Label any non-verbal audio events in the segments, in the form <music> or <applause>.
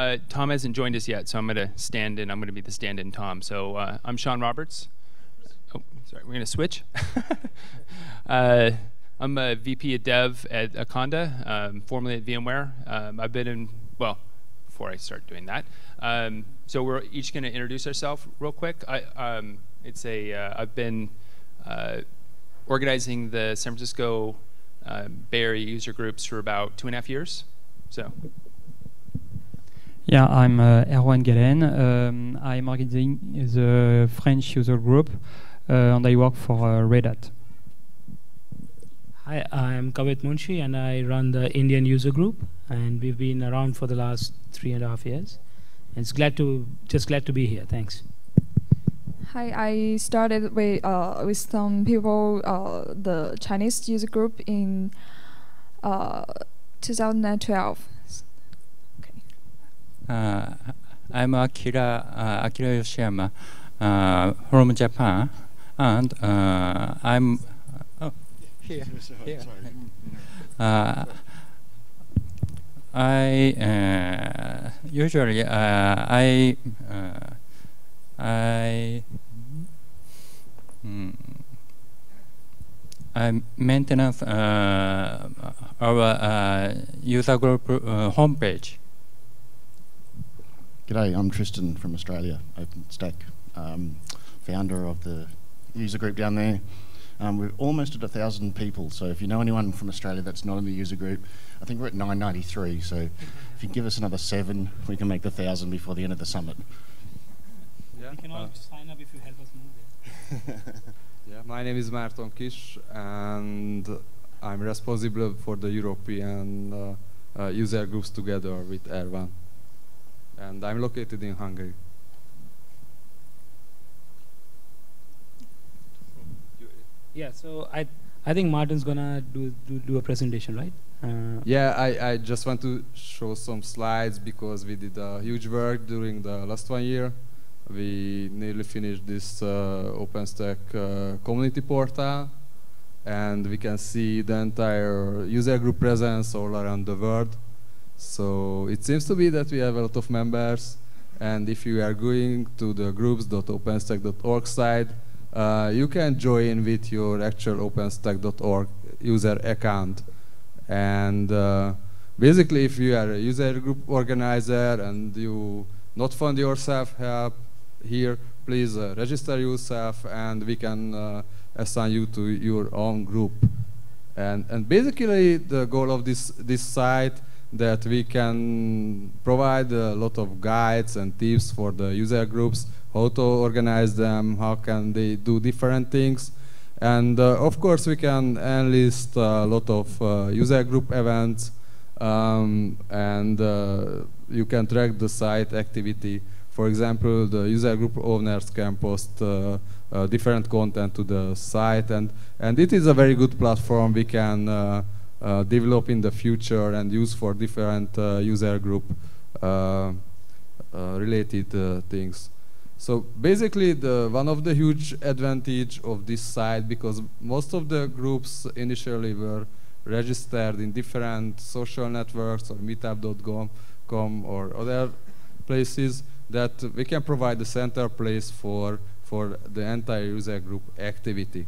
Uh, Tom hasn't joined us yet, so I'm going to stand in. I'm going to be the stand-in Tom. So uh, I'm Sean Roberts. Oh, sorry, we're going to switch. <laughs> uh, I'm a VP of Dev at Akanda, um, formerly at VMware. Um, I've been in, well, before I start doing that. Um, so we're each going to introduce ourselves real quick. I, um, it's a, uh, I've been uh, organizing the San Francisco uh, Bay Area user groups for about two and a half years. So yeah, I'm uh, Erwan Gallen. Um, I'm organizing the French user group, uh, and I work for uh, Red Hat. Hi, I'm Kavit Munshi, and I run the Indian user group. And we've been around for the last three and a half years. And it's glad to just glad to be here. Thanks. Hi, I started with uh, with some people, uh, the Chinese user group in uh, 2012. Uh, I'm Akira uh, Akira Yoshiyama uh, from Japan, and uh, I'm oh, here. here. Uh, I uh, usually I I mm, I maintenance our user group homepage. G'day, I'm Tristan from Australia, OpenStack, um, founder of the user group down there. Um, we're almost at a thousand people, so if you know anyone from Australia that's not in the user group, I think we're at 993. So if you give us another seven, we can make the thousand before the end of the summit. Yeah. You can all uh, sign up if you help us move there. <laughs> yeah, my name is Márton Kiss, and I'm responsible for the European uh, uh, user groups together with Erwan and I'm located in Hungary. Yeah, so I I think Martin's gonna do do, do a presentation, right? Uh, yeah, I, I just want to show some slides because we did a huge work during the last one year. We nearly finished this uh, OpenStack uh, community portal and we can see the entire user group presence all around the world. So it seems to be that we have a lot of members, and if you are going to the groups.openstack.org site, uh, you can join with your actual openstack.org user account. And uh, basically, if you are a user group organizer and you not found yourself help here, please uh, register yourself, and we can uh, assign you to your own group. And, and basically, the goal of this, this site that we can provide a lot of guides and tips for the user groups, how to organize them, how can they do different things. And uh, of course, we can enlist a lot of uh, user group events, um, and uh, you can track the site activity. For example, the user group owners can post uh, uh, different content to the site, and, and it is a very good platform. We can uh, uh, develop in the future and use for different uh, user group uh, related things. So basically, the, one of the huge advantage of this site, because most of the groups initially were registered in different social networks or meetup.com or other places, that we can provide the center place for, for the entire user group activity.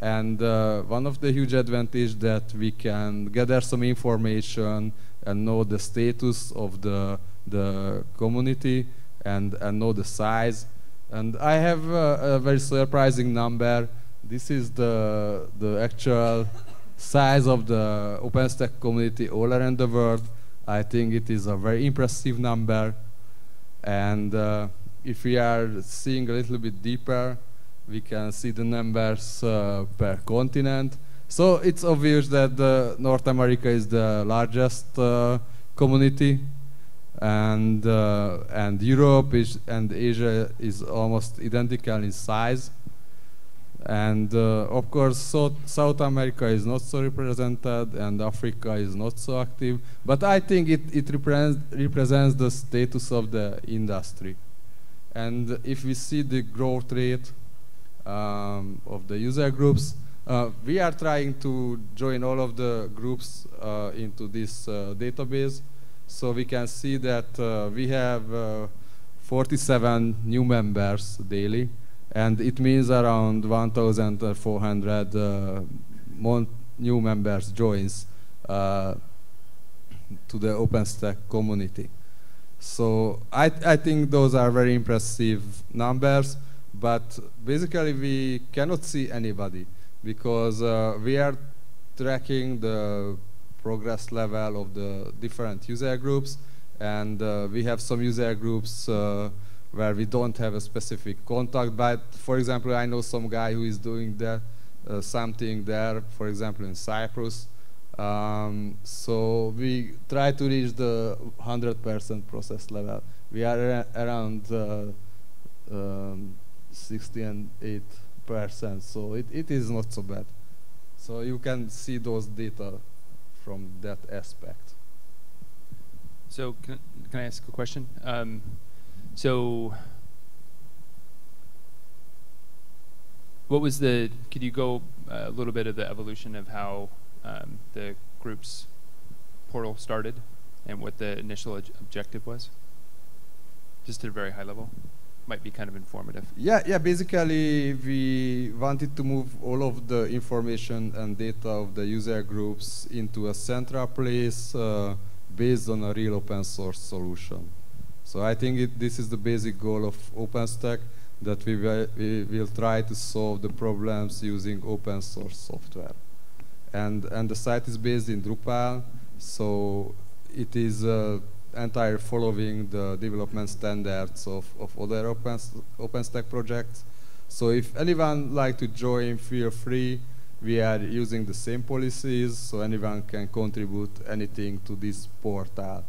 And uh, one of the huge advantage that we can gather some information and know the status of the, the community and, and know the size. And I have a, a very surprising number. This is the, the actual size of the OpenStack community all around the world. I think it is a very impressive number. And uh, if we are seeing a little bit deeper, we can see the numbers uh, per continent. So it's obvious that North America is the largest uh, community, and uh, and Europe is and Asia is almost identical in size. And uh, of course, South, South America is not so represented, and Africa is not so active. But I think it, it represents, represents the status of the industry. And if we see the growth rate um, of the user groups. Uh, we are trying to join all of the groups uh, into this uh, database So we can see that uh, we have uh, 47 new members daily, and it means around 1,400 uh, mon- new members joins to the OpenStack community. So I, I think those are very impressive numbers, but basically we cannot see anybody because uh, we are tracking the progress level of the different user groups. And uh, we have some user groups uh, where we don't have a specific contact. But for example I know some guy who is doing uh, something there for example in Cyprus. Um, so we try to reach the 100% process level. We are ar around uh, um, 60 and 8 percent so it, it is not so bad so you can see those data from that aspect So can, can I ask a question? Um, so what was the, could you go a little bit of the evolution of how um, the group's portal started and what the initial ob- objective was? Just at a very high level? Might be kind of informative. Yeah, yeah. Basically, we wanted to move all of the information and data of the user groups into a central place uh, based on a real open source solution. So I think it, this is the basic goal of OpenStack that we, will we will try to solve the problems using open source software. And and the site is based in Drupal, so it is. Uh, entire following the development standards of, of other open, OpenStack projects. So if anyone like to join, feel free. We are using the same policies, so anyone can contribute anything to this portal.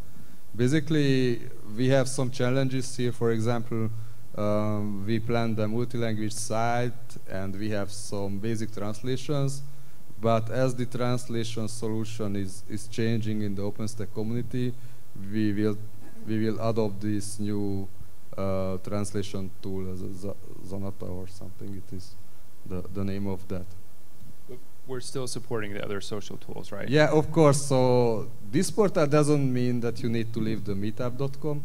Basically, we have some challenges here. For example, um, we planned a multi-language site, and we have some basic translations. But as the translation solution is, is changing in the OpenStack community, we will we will adopt this new uh, translation tool as a Z Zanata or something. It is the the name of that. We're still supporting the other social tools, right? Yeah, of course. So this portal doesn't mean that you need to leave the meetup.com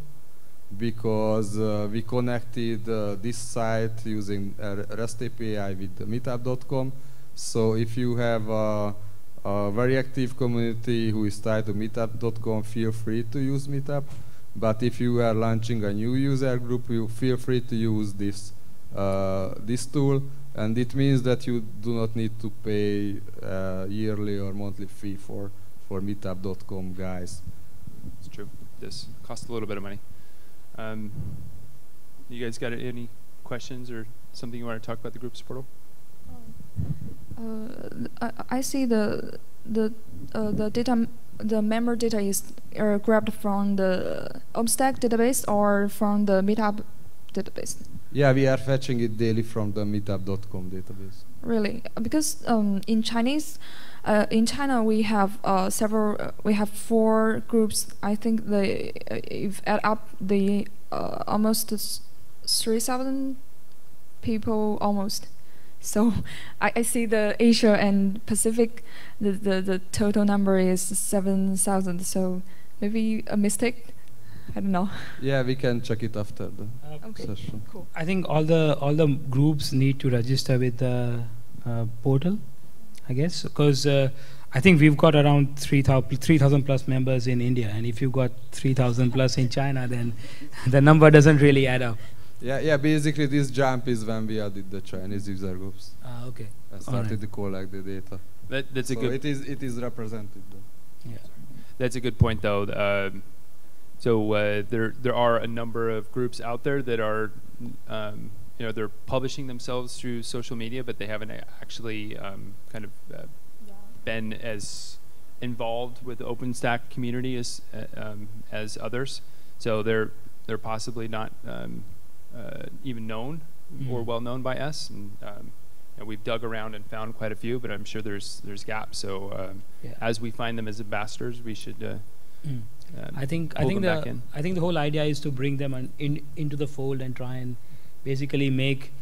because uh, we connected uh, this site using a REST API with the meetup.com. So if you have a, a very active community who is tied to meetup.com, feel free to use Meetup. But if you are launching a new user group, you feel free to use this uh, this tool, and it means that you do not need to pay uh, yearly or monthly fee for for Meetup.com guys. It's true. This costs a little bit of money. Um, you guys got any questions or something you want to talk about the groups portal? Uh, I, I see the the uh, the data the member data is uh, grabbed from the OpenStack database or from the Meetup database. Yeah, we are fetching it daily from the Meetup.com database. Really, because um, in Chinese, uh, in China we have uh, several. Uh, we have four groups. I think the uh, if add up the uh, almost three thousand people almost. So I, I see the Asia and Pacific, the, the, the total number is seven thousand. So maybe a mistake. I don't know. Yeah, we can check it after the Uh, Okay. session. Cool. I think all the all the groups need to register with the uh, portal, I guess, because uh, I think we've got around 3,000 3,000 plus members in India, and if you've got 3,000 plus in China, then <laughs> the number doesn't really add up. Yeah, yeah. Basically, this jump is when we added the Chinese user groups Ah, okay. and All right. started to collect the data. That, that's a good. it is it is represented. Though. Yeah. That's a good point, though. Um, so uh, there there are a number of groups out there that are, um, you know, they're publishing themselves through social media, but they haven't actually um, kind of uh, been as involved with the OpenStack community as uh, um, as others. So they're they're possibly not um, uh, even known or Mhm. well known by us. And, um, we've dug around and found quite a few, but I'm sure there's there's gaps. So um, Yeah. as we find them as ambassadors, we should. Uh, Mm. um, I think I think the. I think the whole idea is to bring them on in into the fold and try and basically make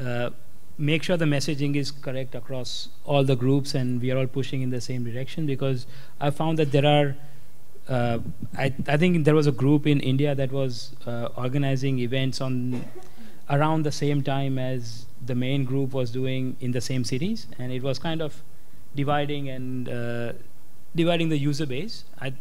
uh, make sure the messaging is correct across all the groups and we are all pushing in the same direction because I found that there are uh, I, I think there was a group in India that was uh, organizing events on around the same time as the main group was doing in the same cities, and it was kind of dividing and uh, dividing the user base. I,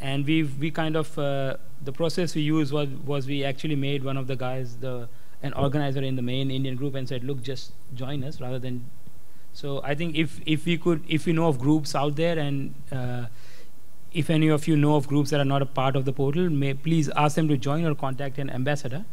and we we kind of uh, the process we used was was we actually made one of the guys the an organizer in the main Indian group and said, look, just join us rather than. So I think if if we could if we know of groups out there and uh, if any of you know of groups that are not a part of the portal, may please ask them to join or contact an ambassador,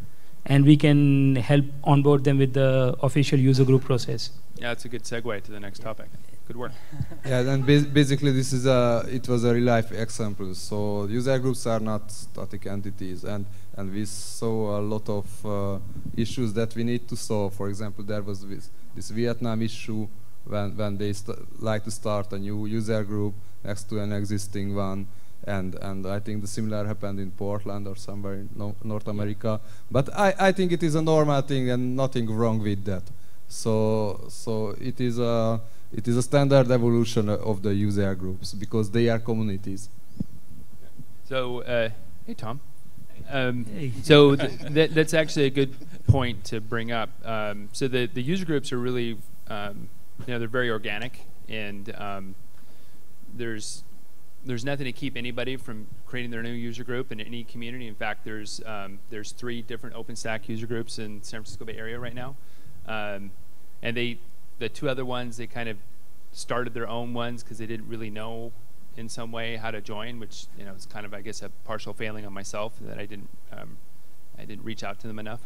and we can help onboard them with the official user group process. Yeah, that's a good segue to the next topic. Good work. <laughs> yeah, and bas basically this is a it was a real life example. So user groups are not static entities, and and we saw a lot of uh, issues that we need to solve. For example, there was this, this Vietnam issue when when they like to start a new user group next to an existing one. And, and I think the similar happened in Portland or somewhere in no North America. But I, I think it is a normal thing and nothing wrong with that. So, so it is a it is a standard evolution of the user groups because they are communities. So, uh, hey Tom. Um, hey. So th th that's actually a good point to bring up. Um, so the the user groups are really, um, you know, they're very organic, and um, there's there's nothing to keep anybody from creating their new user group in any community. In fact, there's um, there's three different OpenStack user groups in San Francisco Bay Area right now, um, and they the two other ones they kind of started their own ones because they didn't really know in some way how to join, which you know is kind of I guess a partial failing on myself that I didn't um, I didn't reach out to them enough.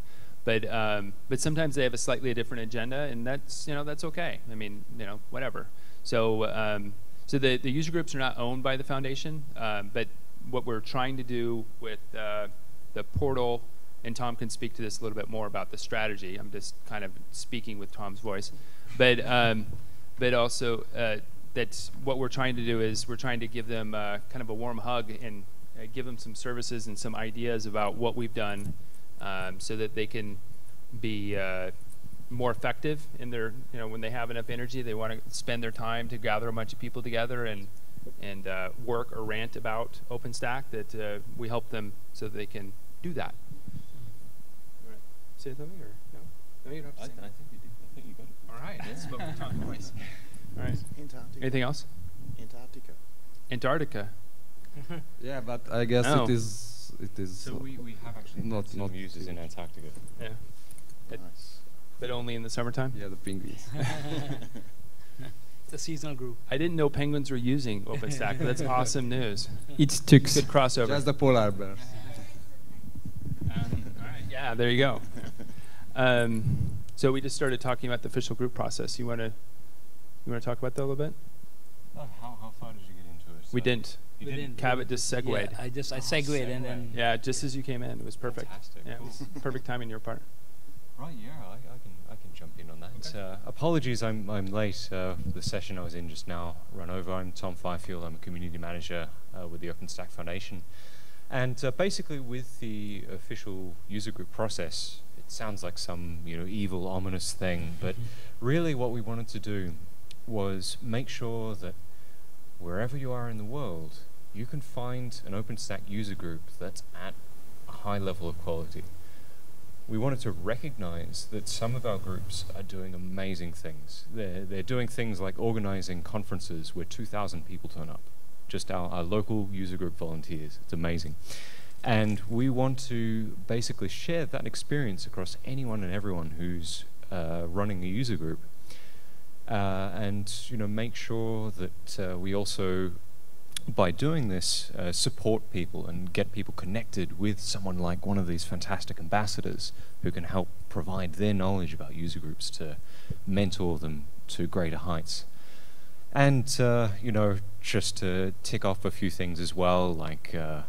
But um, but sometimes they have a slightly different agenda, and that's you know that's okay. I mean you know whatever. So um, so the the user groups are not owned by the foundation, um, but what we're trying to do with uh, the portal, and Tom can speak to this a little bit more about the strategy. I'm just kind of speaking with Tom's voice, but um, but also uh, that's what we're trying to do is we're trying to give them uh, kind of a warm hug and uh, give them some services and some ideas about what we've done um, so that they can be uh, more effective in their, you know, when they have enough energy, they want to spend their time to gather a bunch of people together and and uh, work or rant about OpenStack. That uh, we help them so that they can do that. Say something or no? No, you don't have to I, I think you did. I think you got it. All right. Yeah. Spoke with Tom twice. All right. Antarctica. Anything else? Antarctica. Antarctica. <laughs> yeah, but I guess Oh. it is it is So we, we have actually Not- not, some not users in. Antarctica. Yeah. It- Nice. But only in the summertime. yeah the penguins. <laughs> <laughs> It's a seasonal group. I didn't know penguins were using OpenStack. <laughs> That's awesome news. It's Tux. Good crossover. Just the polar bears. Um, all right. Yeah, there you go. Um, so we just started talking about the official group process. You want to you want to talk about that a little bit? Oh, how, how far did you get into it? We So didn't. You We didn't? didn't. Kavit just segued. Yeah, I just I Oh, segued and then. Yeah, just as you came in, it was perfect. Fantastic. Yeah, it was <laughs> perfect timing your part. Right, yeah, I, I can I can jump in on that. Uh, apologies, I'm I'm late. Uh, the session I was in just now run over. I'm Tom Fifield. I'm a community manager uh, with the OpenStack Foundation, and uh, basically with the official user group process, it sounds like some you know evil ominous thing, but <laughs> really what we wanted to do was make sure that wherever you are in the world, you can find an OpenStack user group that's at a high level of quality we wanted to recognize that some of our groups are doing amazing things. They're, they're doing things like organizing conferences where 2,000 people turn up, just our, our local user group volunteers. It's amazing. And we want to basically share that experience across anyone and everyone who's uh, running a user group. Uh, and you know, make sure that uh, we also by doing this, uh, support people and get people connected with someone like one of these fantastic ambassadors who can help provide their knowledge about user groups to mentor them to greater heights. And, uh, you know, just to tick off a few things as well, like uh,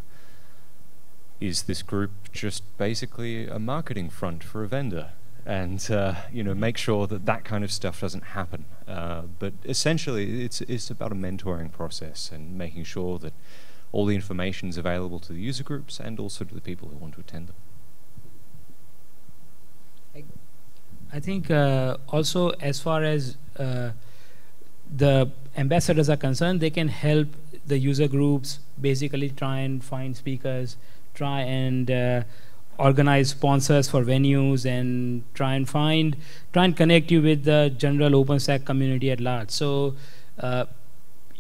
is this group just basically a marketing front for a vendor? And uh, you know, make sure that that kind of stuff doesn't happen. Uh, but essentially, it's it's about a mentoring process and making sure that all the information is available to the user groups and also to the people who want to attend them. I think uh, also as far as uh, the ambassadors are concerned, they can help the user groups basically try and find speakers, try and uh, organize sponsors for venues, and try and find, try and connect you with the general OpenStack community at large. So. Uh,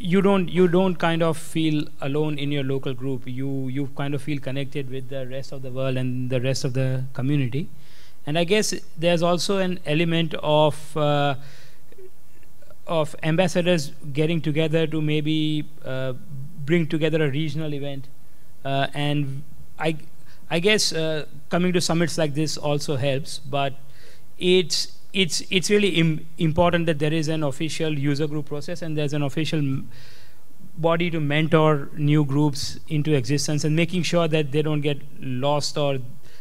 you don't you don't kind of feel alone in your local group you you kind of feel connected with the rest of the world and the rest of the community and i guess there's also an element of uh, of ambassadors getting together to maybe uh, bring together a regional event uh, and i i guess uh, coming to summits like this also helps but it's it's it's really Im important that there is an official user group process and there's an official body to mentor new groups into existence and making sure that they don't get lost or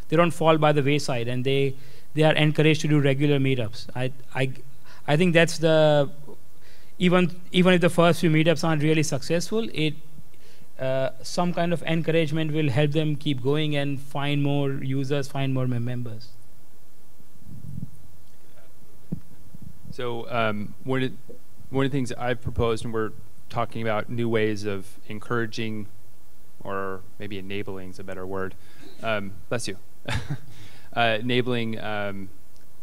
they don't fall by the wayside and they they are encouraged to do regular meetups. I I I think that's the even even if the first few meetups aren't really successful, it uh, some kind of encouragement will help them keep going and find more users, find more members. So um, one of one of the things I've proposed, and we're talking about new ways of encouraging, or maybe enabling is a better word. Um, bless you. <laughs> uh, enabling um,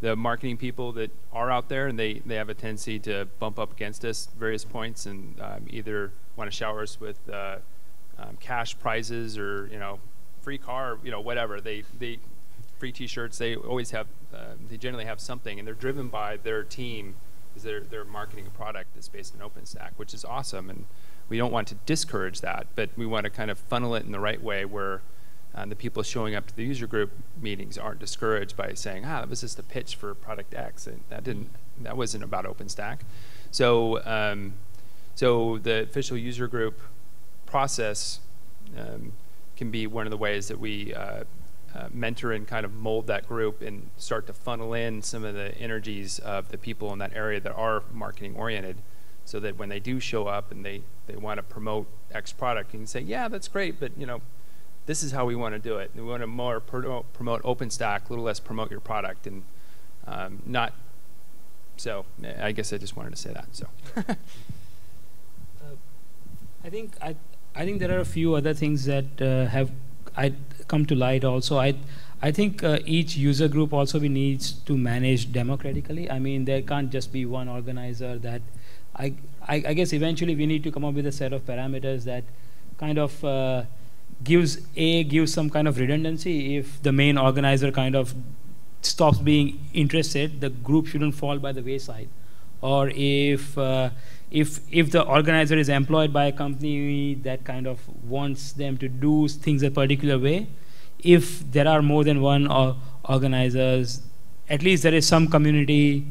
the marketing people that are out there, and they, they have a tendency to bump up against us various points, and um, either want to shower us with uh, um, cash prizes or you know free car, you know whatever. They they free T-shirts. They always have uh, they generally have something, and they're driven by their team because they're they're marketing a product that's based in OpenStack, which is awesome, and we don't want to discourage that, but we want to kind of funnel it in the right way where and the people showing up to the user group meetings aren't discouraged by saying, ah, that was just a pitch for product X. And that didn't, that wasn't about OpenStack. So, um, so the official user group process um, can be one of the ways that we uh, uh, mentor and kind of mold that group and start to funnel in some of the energies of the people in that area that are marketing oriented so that when they do show up and they, they want to promote X product, you can say, yeah, that's great, but you know, this is how we want to do it. We want to more promote, promote OpenStack, a little less promote your product, and um, not. So I guess I just wanted to say that. So. <laughs> uh, I think I I think there are a few other things that uh, have I come to light also. I I think uh, each user group also needs to manage democratically. I mean, there can't just be one organizer that. I, I, I guess eventually we need to come up with a set of parameters that kind of uh, gives a gives some kind of redundancy if the main organizer kind of stops being interested the group shouldn't fall by the wayside or if uh, if if the organizer is employed by a company that kind of wants them to do things a particular way. If there are more than one or organizers at least there is some community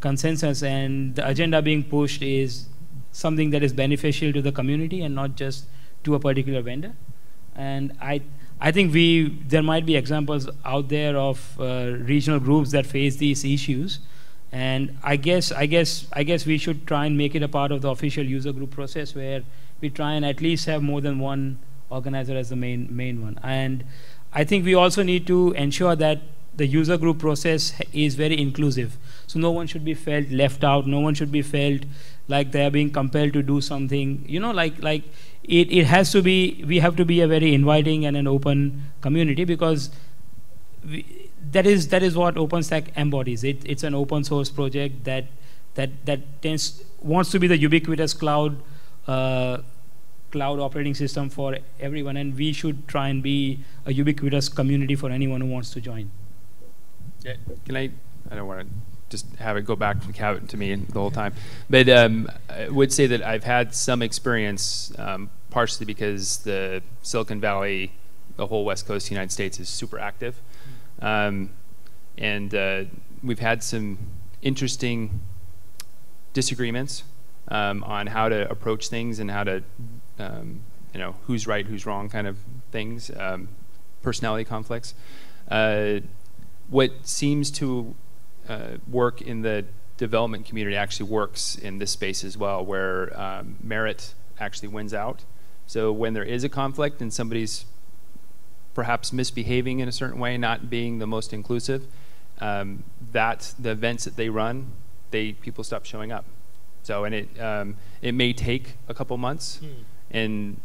consensus and the agenda being pushed is something that is beneficial to the community and not just to a particular vendor. And I I think we there might be examples out there of uh, regional groups that face these issues, and I guess I guess I guess we should try and make it a part of the official user group process where we try and at least have more than one organizer as the main main one. And I think we also need to ensure that the user group process is very inclusive. So no one should be felt left out. No one should be felt like they are being compelled to do something. You know, like like it, it has to be, we have to be a very inviting and an open community because we, that is that is what OpenStack embodies. It, it's an open source project that that that tends wants to be the ubiquitous cloud uh, cloud operating system for everyone, and we should try and be a ubiquitous community for anyone who wants to join. Yeah, can I? I don't want to just have it go back to me the whole time. But um, I would say that I've had some experience, um, partially because the Silicon Valley, the whole West Coast of the United States is super active. Um, and uh, we've had some interesting disagreements um, on how to approach things and how to, um, you know, who's right, who's wrong kind of things, um, personality conflicts. Uh, what seems to uh, work in the development community actually works in this space as well, where um, merit actually wins out. So when there is a conflict and somebody's perhaps misbehaving in a certain way, not being the most inclusive, um, that the events that they run, they people stop showing up. So, and it um, it may take a couple months, and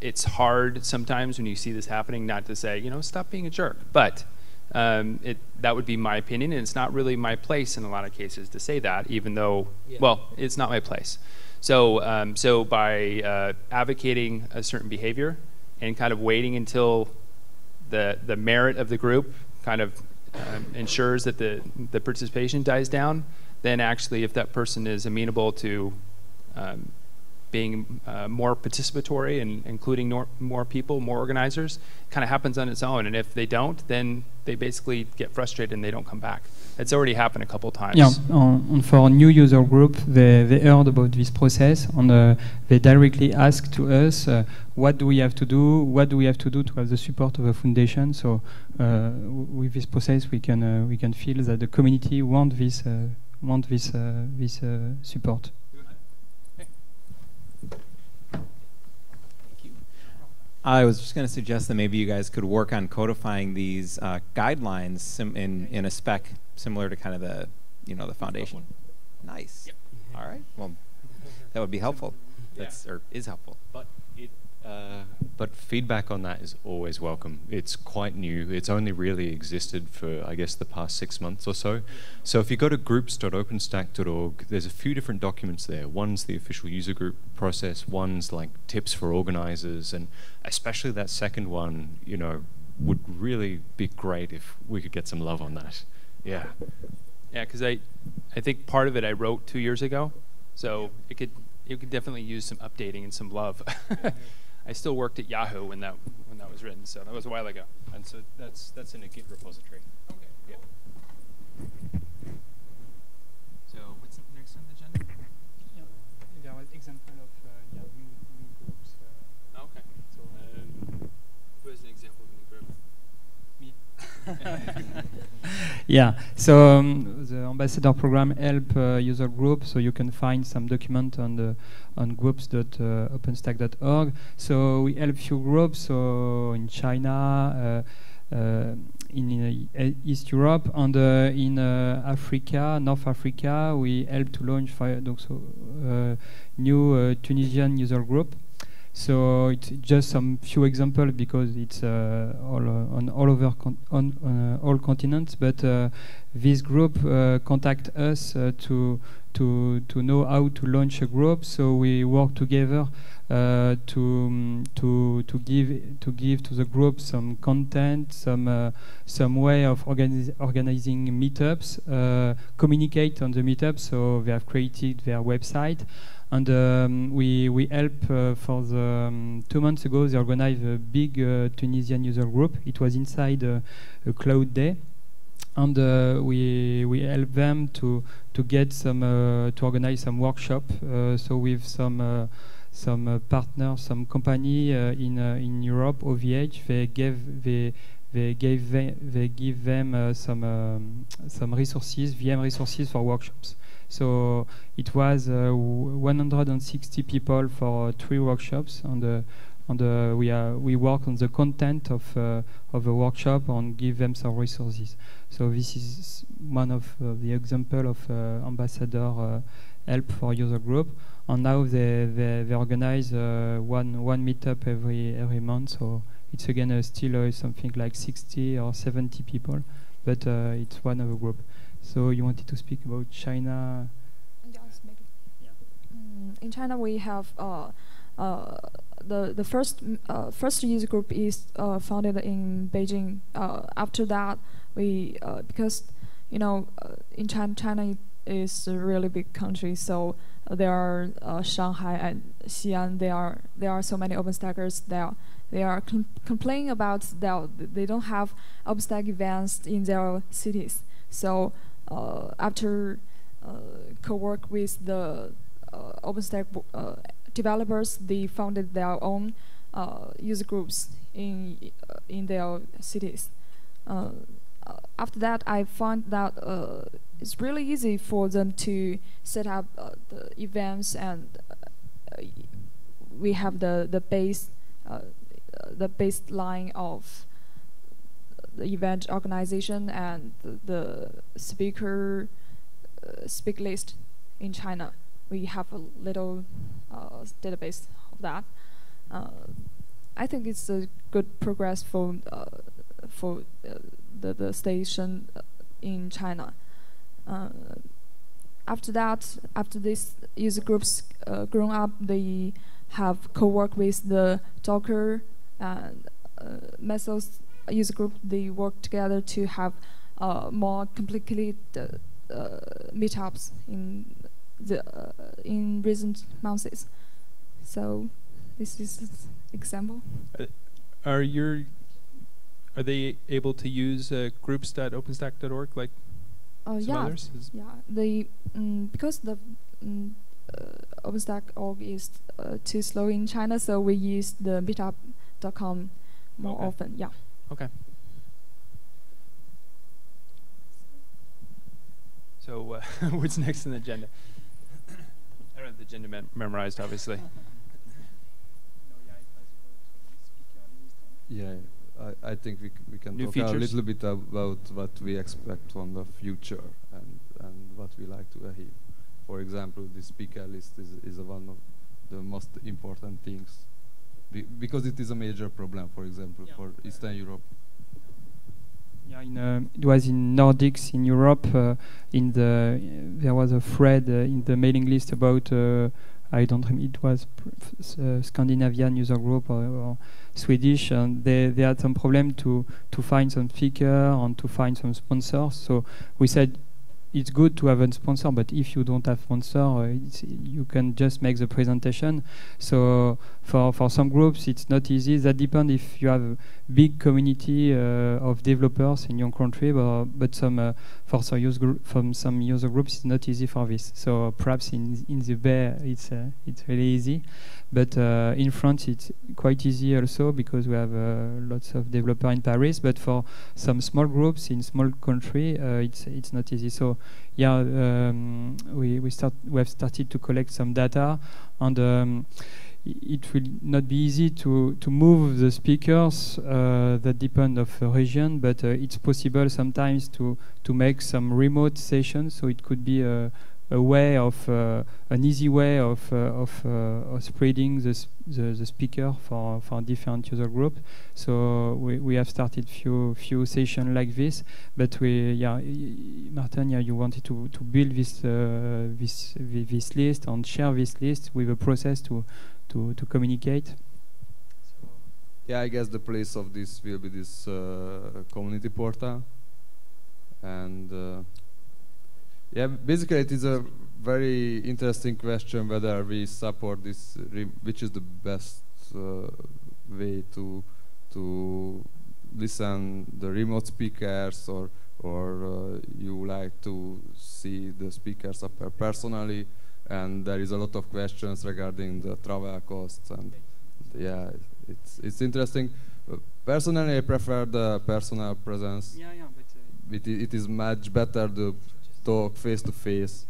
it's hard sometimes when you see this happening not to say, you know, stop being a jerk. But um, it that would be my opinion, and it's not really my place in a lot of cases to say that, even though, Yeah. well, it's not my place. So, um, so by uh, advocating a certain behavior and kind of waiting until the the merit of the group kind of um, ensures that the the participation dies down, then actually, if that person is amenable to um, being uh, more participatory and including nor- more people, more organizers, kind of happens on its own. And if they don't, then they basically get frustrated and they don't come back. It's already happened a couple of times. Yeah, on, for a new user group, they, they heard about this process and uh, they directly asked to us, uh, what do we have to do? What do we have to do to have the support of a foundation? So uh, with this process, we can uh, we can feel that the community want this uh, want this uh, this support. I was just going to suggest that maybe you guys could work on codifying these uh, guidelines sim- in in a spec similar to kind of the you know the foundation. Nice. All right. Well, that would be helpful. Yeah. That's or is helpful. But uh, but feedback on that is always welcome. It's quite new. It's only really existed for I guess the past six months or so. So if you go to groups.openstack.org, there's a few different documents there. One's the official user group process. One's like tips for organizers, and especially that second one, you know, would really be great if we could get some love on that. Yeah. Yeah, because I, I think part of it I wrote two years ago, so it could it could definitely use some updating and some love. <laughs> I still worked at Yahoo when that when that was written, so that was a while ago. And so that's that's in a Git repository. Okay. Yeah. So what's next on the agenda? There was example of yeah new, new groups. okay. so Um, who has an example of a new group? <laughs> <laughs> <laughs> Yeah, so um, the ambassador program help uh, user group, so you can find some document on the on groups.openstack.org. So we help few groups, so in China, uh, uh, in uh, East Europe, and uh, in uh, Africa, North Africa, we help to launch fi- donc, so, uh, new uh, Tunisian user group. So it's just some few examples because it's uh, all uh, on all over on uh, all continents. But uh, this group uh, contact us to to to know how to launch a group. So we work together to to to give to give to the group some content, some some way of organiz- organizing meetups, communicate on the meetups. So they have created their website and um, we we help uh, for the um, two months ago they organized a big uh, Tunisian user group. It was inside uh, a cloud day, and uh, we we help them to to get some uh, to organize some workshop. Uh, so with some. Some partners, some company in in Europe, OVH, they gave they they gave they give them some um, some resources, VM resources for workshops. So it was uh, 160 people for uh, three workshops, and uh, and uh, we uh, we work on the content of uh, of the workshop and give them some resources. So this is one of uh, the example of uh, ambassador uh, help for user group. And now they they, they organize one one meetup every every month. So it's again still something like 60 or 70 people, but it's one of a group. So you wanted to speak about China? Yes, maybe. Mm, in China, we have uh, uh, the the first uh, first user group is uh, founded in Beijing. Uh, after that, we uh, because you know uh, in China, China is a really big country, so uh, there are uh, Shanghai and Xi'an. There are there are so many OpenStackers there. They are com- complaining about that they don't have OpenStack events in their cities. So after uh, co-work with the uh, OpenStack uh, developers, they founded their own uh, user groups in uh, in their cities. Uh, uh, after that, I found that uh, it's really easy for them to set up uh, the events, and uh, we have the the base uh, the baseline of the event organization and the, the speaker uh, speak list in China. we have a little uh, database of that. Uh, I think it's a good progress for uh, for uh, the the station in China. after that, after these user groups grown up, they have co-work with the Docker and Mesos user group. They work together to have more complicated meetups in the uh, in recent months. So this is an example. Uh, are your are they able to use uh, groups.openstack.org like uh, some yeah, others? yeah. They um, because the um, uh, OpenStack.org is uh, too slow in China, so we use the Meetup.com more okay. often. Yeah. Okay. So uh, <laughs> what's next on the agenda? I don't have the agenda mem memorized, obviously. Yeah, I, I think we, we can New talk features? a little bit about what we expect from the future and, and what we like to achieve. For example, the speaker list is, is one of the most important things Be because it is a major problem, for example, yeah. for Eastern Europe. Yeah, in, uh, it was in Nordics in Europe. Uh, in the there was a thread uh, in the mailing list about uh, I don't remember it was uh, Scandinavian user group or, or, Swedish, and they they had some problem to to find some speaker and to find some sponsors. So we said it's good to have a sponsor, but if you don't have sponsor, uh, you can just make the presentation. So for for some groups, it's not easy. That depends if you have a big community uh, of developers in your country, but, but some uh, for some user from some user groups, it's not easy for this. So perhaps in in the Bay, it's uh, it's really easy, but uh, in France, it's quite easy also because we have uh, lots of developers in Paris. But for some small groups in small country, it's it's not easy. So yeah, um, we we start we have started to collect some data, and um, it will not be easy to to move the speakers uh, that depend of a region, but uh, it's possible sometimes to to make some remote sessions. So it could be a way of uh, an easy way of uh, of, uh, of spreading the, the, the speaker for for different user groups. So we we have started few few sessions like this, but we yeah Martin yeah you wanted to to build this this this list and share this list with a process to to to communicate. Yeah, I guess the place of this will be this uh, community portal, and uh, yeah, basically it is a very interesting question whether we support this, which is the best uh, way to to listen the remote speakers or or uh, you like to see the speakers personally. And there is a lot of questions regarding the travel costs and yeah it's it's interesting. Personally I prefer the personal presence. Yeah, yeah, but, uh it, it is much better to talk face to face.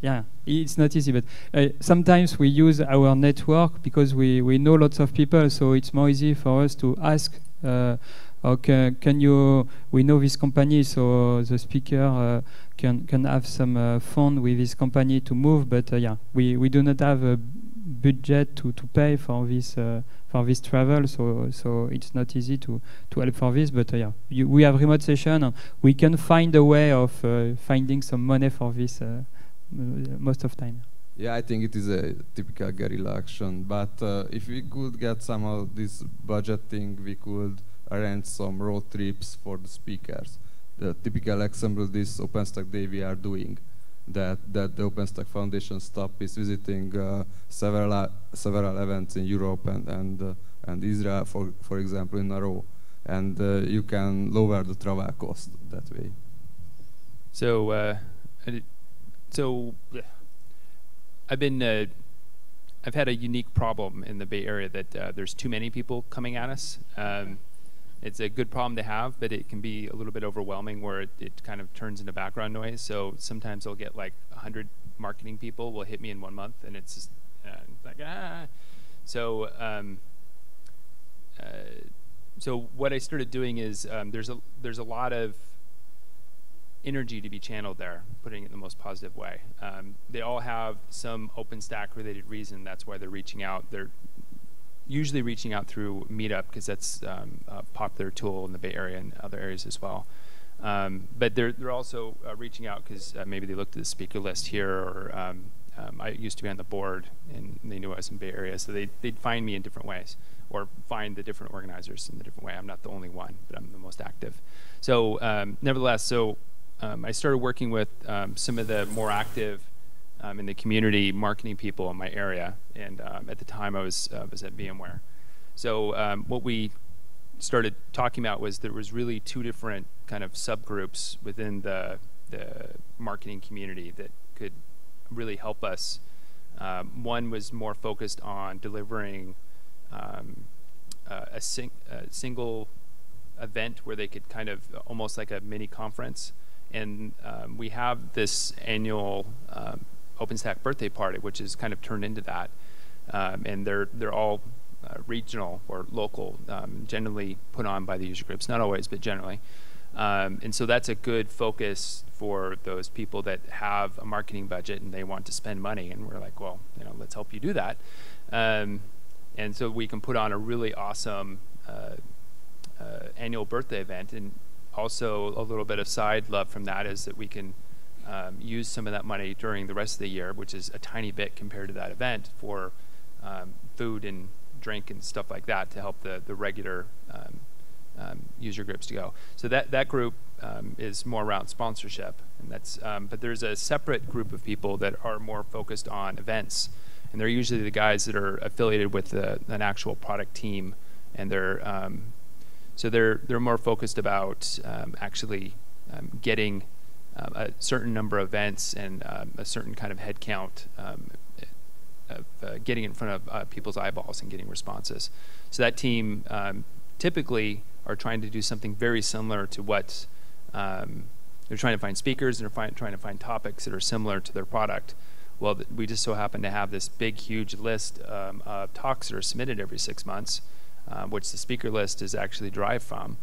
yeah, it's not easy, but uh, sometimes we use our network because we, we know lots of people, so it's more easy for us to ask. Uh, okay, can you? We know this company, so the speaker uh, can can have some uh, fund with this company to move. But uh, yeah, we we do not have a budget to to pay for this uh, for this travel, so so it's not easy to to help for this. But uh, yeah, you, we have remote session, we can find a way of uh, finding some money for this most of time. Yeah, I think it is a typical guerrilla action. But uh, if we could get some of this budgeting, we could arrange some road trips for the speakers. The typical example this OpenStack Day we are doing that that the OpenStack Foundation staff is visiting uh, several uh, several events in Europe and and uh, and Israel, for for example, in a row, and uh, you can lower the travel cost that way. So, uh, so I've been. Uh, I've had a unique problem in the Bay Area that there's too many people coming at us. Um, it's a good problem to have, but it can be a little bit overwhelming where it, it kind of turns into background noise. So sometimes I'll get like 100 marketing people will hit me in one month, and it's just uh, like, ah. So, um, uh, so what I started doing is um, there's a there's a lot of energy to be channeled there, putting it in the most positive way. Um, they all have some OpenStack related reason. That's why they're reaching out. They're usually reaching out through Meetup because that's um, a popular tool in the Bay Area and other areas as well. Um, but they're they're also uh, reaching out because uh, maybe they looked at the speaker list here, or um, um, I used to be on the board and they knew I was in Bay Area, so they they'd find me in different ways, or find the different organizers in the different way. I'm not the only one, but I'm the most active. So um, nevertheless, so um, I started working with some of the more active um, in the community marketing people in my area, and um, at the time I was uh, was at VMware. So um, what we started talking about was there was really two different kind of subgroups within the the marketing community that could really help us. Um, one was more focused on delivering uh, a, sing a single event where they could kind of almost like a mini conference and um, we have this annual um, OpenStack birthday party, which is kind of turned into that. Um, and they're they're all uh, regional or local, um, generally put on by the user groups, not always, but generally. Um, and so that's a good focus for those people that have a marketing budget and they want to spend money. And we're like, well, you know, let's help you do that. Um, and so we can put on a really awesome uh, uh, annual birthday event and also a little bit of side love from that is that we can um, use some of that money during the rest of the year, which is a tiny bit compared to that event for um, food and drink and stuff like that to help the, the regular um, um user groups to go. So that, that group um, is more around sponsorship. And that's, but there's a separate group of people that are more focused on events. And they're usually the guys that are affiliated with an actual product team and they're so they're they're more focused about actually um, getting um, a certain number of events and um, a certain kind of head count um, of uh, getting in front of uh, people's eyeballs and getting responses. So that team typically are trying to do something very similar to what they're trying to find speakers and they're trying to find topics that are similar to their product. Well, we just so happen to have this big, huge list um, of talks that are submitted every six months uh, which the speaker list is actually derived from.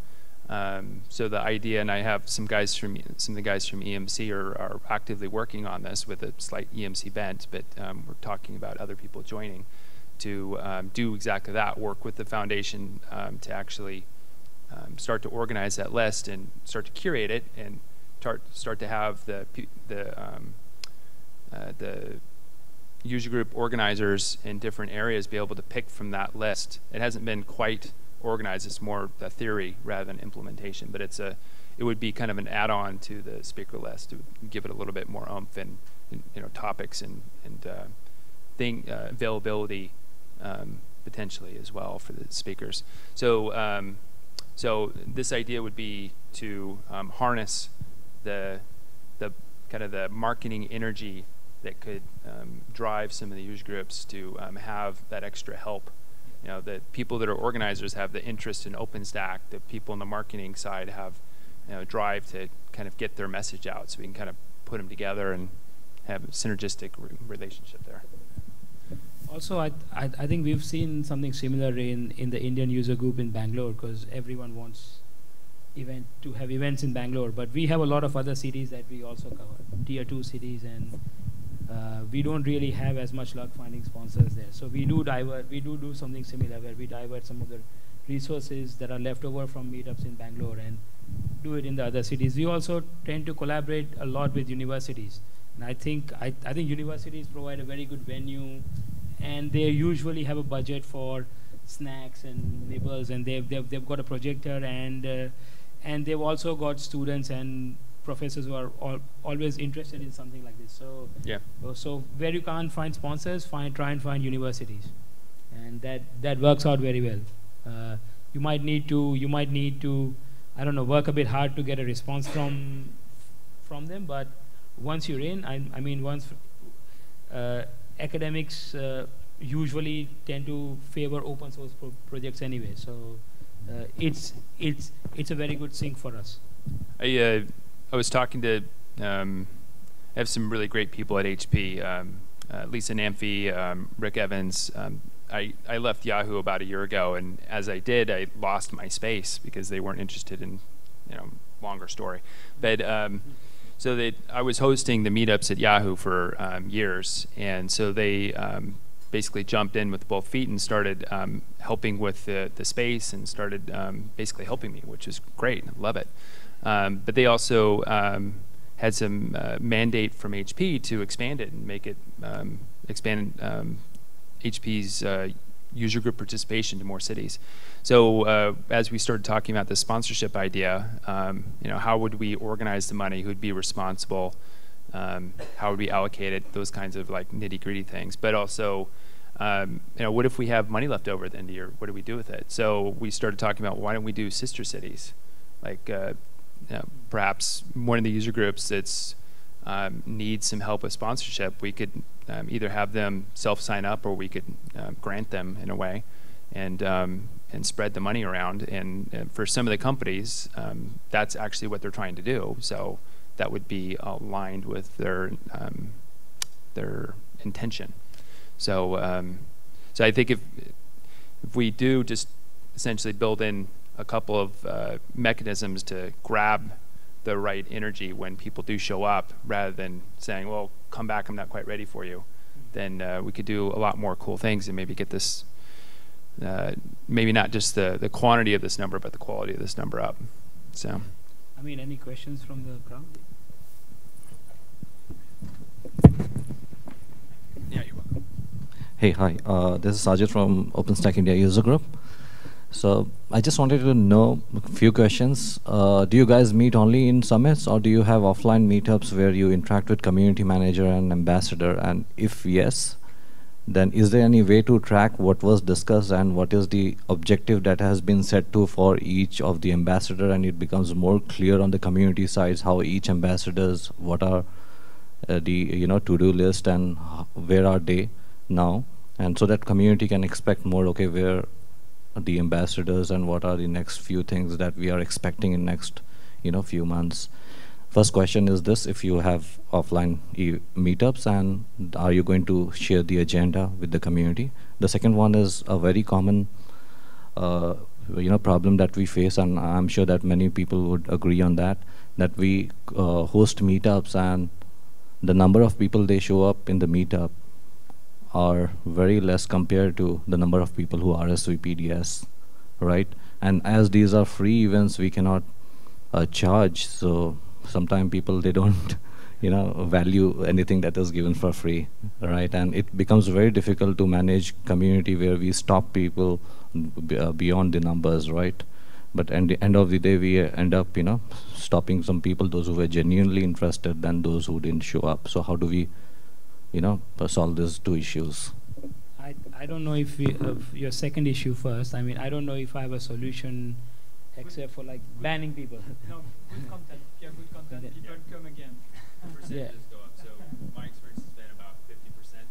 Um, so the idea, and I have some guys from some of the guys from EMC are, are actively working on this with a slight EMC bent, but um, we're talking about other people joining to um, do exactly that. Work with the foundation um, to actually um, start to organize that list and start to curate it and start start to have the the um, uh, the user group organizers in different areas be able to pick from that list. It hasn't been quite organized. It's more a theory rather than implementation, but it's a it would be kind of an add-on to the speaker list to give it a little bit more umph and, and you know topics and and uh, thing uh, availability um, potentially as well for the speakers. So um, so this idea would be to um, harness the the kind of the marketing energy that could um, drive some of the user groups to um, have that extra help. You know, the people that are organizers have the interest in OpenStack. The people on the marketing side have, you know, drive to kind of get their message out. So we can kind of put them together and have a synergistic re relationship there. Also, I, I, I think we've seen something similar in in the Indian user group in Bangalore because everyone wants event to have events in Bangalore, but we have a lot of other cities that we also cover, tier two cities and uh, we don't really have as much luck finding sponsors there. So we do divert, we do do something similar where we divert some of the resources that are left over from meetups in Bangalore and do it in the other cities. We also tend to collaborate a lot with universities. And I think, I, I think universities provide a very good venue and they usually have a budget for snacks and nibbles and they've, they've, they've got a projector and, uh, and they've also got students and professors who are all, always interested in something like this. So yeah. Uh, so where you can't find sponsors, find try and find universities, and that that works out very well. Uh, you might need to you might need to I don't know work a bit hard to get a response from from them, but once you're in, I, I mean once uh, academics uh, usually tend to favor open source pro projects anyway. So uh, it's it's it's a very good sync for us. I uh, I was talking to, um, I have some really great people at HP, um, uh, Lisa Namphy, um, Rick Evans. Um, I, I left Yahoo about a year ago, and as I did, I lost my space because they weren't interested in you know longer story. But um, so they, I was hosting the meetups at Yahoo for um, years, and so they um, basically jumped in with both feet and started um, helping with the, the space and started basically helping me, which is great. I love it. Um, but they also um, had some uh, mandate from HP to expand it and make it um, expand um, HP's uh, user group participation to more cities. So uh, as we started talking about the sponsorship idea, um, you know, how would we organize the money? Who'd be responsible? Um, how would we allocate it? Those kinds of like nitty gritty things. But also, um, you know, what if we have money left over at the end of the year? What do we do with it? So we started talking about why don't we do sister cities, like uh, you know, perhaps one of the user groups that's um, needs some help with sponsorship, we could um, either have them self sign up or we could uh, grant them in a way, and um, and spread the money around. And, and for some of the companies, um, that's actually what they're trying to do. So that would be aligned with their their intention. So so I think if if we do just essentially build in a couple of uh, mechanisms to grab the right energy when people do show up rather than saying, well, come back, I'm not quite ready for you, then uh, we could do a lot more cool things and maybe get this, uh, maybe not just the, the quantity of this number, but the quality of this number up. So. I mean, any questions from the crowd? Yeah, you're welcome. Hey, hi. Uh, this is Sajid from OpenStack India User Group. So I just wanted to know a few questions. Uh, do you guys meet only in summits or do you have offline meetups where you interact with community manager and ambassador? And if yes, then is there any way to track what was discussed and what is the objective that has been set to for each of the ambassador and it becomes more clear on the community sides how each ambassadors, what are uh, the you know to-do list and where are they now and so that community can expect more okay where the ambassadors and what are the next few things that we are expecting in next you know few months. First question is this if you have offline e meetups and are you going to share the agenda with the community? The second one is a very common uh, you know problem that we face and i'm sure that many people would agree on that that we uh, host meetups and the number of people they show up in the meetup are very less compared to the number of people who RSVP right? And as these are free events, we cannot uh, charge. So sometimes people they don't, <laughs> you know, value anything that is given for free, right? And it becomes very difficult to manage community where we stop people uh, beyond the numbers, right? But at the end of the day, we end up, you know, stopping some people, those who were genuinely interested, than those who didn't show up. So how do we you know, solve these two issues? I, I don't know if we, uh, your second issue first. I mean, I don't know if I have a solution except for like banning people. <laughs> no, good content. Yeah, good content. People come again. <laughs> Percentages yeah. go up. So my experience has been about 50%.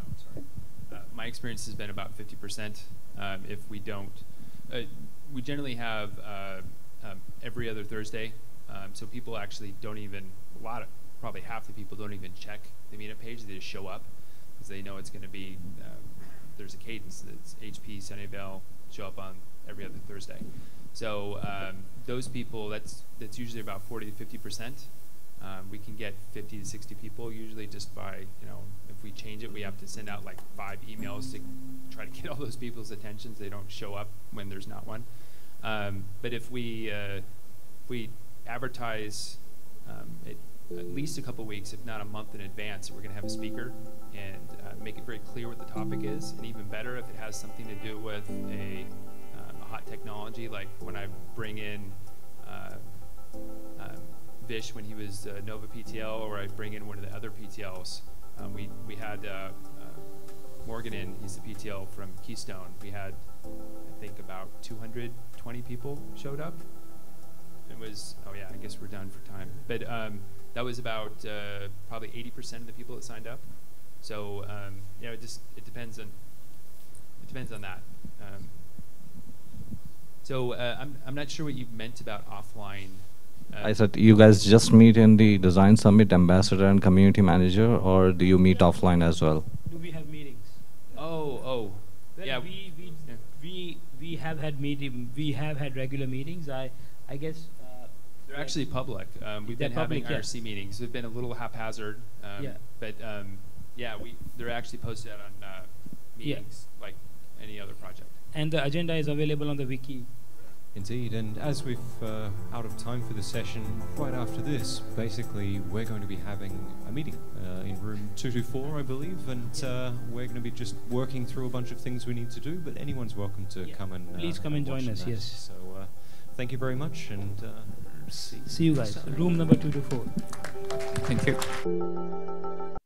Oh, sorry. Uh, my experience has been about 50%. Um, if we don't, uh, we generally have uh, um, every other Thursday. Um, so people actually don't even, a lot of, probably half the people don't even check the meetup page. They just show up because they know it's going to be, um, there's a cadence. It's HP, Sunnyvale, show up on every other Thursday. So um, those people, that's, that's usually about 40 to 50%. Um, we can get 50 to 60 people usually just by, you know, if we change it, we have to send out like five emails to try to <laughs> get all those people's attentions. They don't show up when there's not one. Um, but if we, uh, if we advertise um, it at least a couple weeks, if not a month in advance, we're going to have a speaker and uh, make it very clear what the topic is. And even better if it has something to do with a, um, a hot technology, like when I bring in uh, um, Vish when he was uh, Nova PTL, or I bring in one of the other PTLs. Um, we, we had uh, uh, Morgan in, he's the PTL from Keystone. We had, I think, about 220 people showed up. It was, oh yeah, I guess we're done for time. But um, that was about uh, probably 80% of the people that signed up. So um, you know, it just it depends on it depends on that. Um, so uh, I'm I'm not sure what you meant about offline. Uh, I said you guys just meet in the design summit, ambassador and community manager, or do you meet offline as well? Do we have meetings? Oh, oh, well, yeah. We we, yeah. we we have had meeting. We have had regular meetings. I I guess They're actually public. Um, we've been public, having yeah. IRC meetings. They've been a little haphazard. Um, Yeah. But um, yeah, we they're actually posted on uh, Yeah. meetings like any other project. And the agenda is available on the wiki. Indeed, and as we've uh, out of time for the session, right after this, basically we're going to be having a meeting uh, in room 224, I believe, and uh, we're going to be just working through a bunch of things we need to do. But anyone's welcome to Yeah. come and uh, Please come and watch join us, that. yes. So uh, thank you very much, and uh, see. See you guys. Room number two to four. Thank you.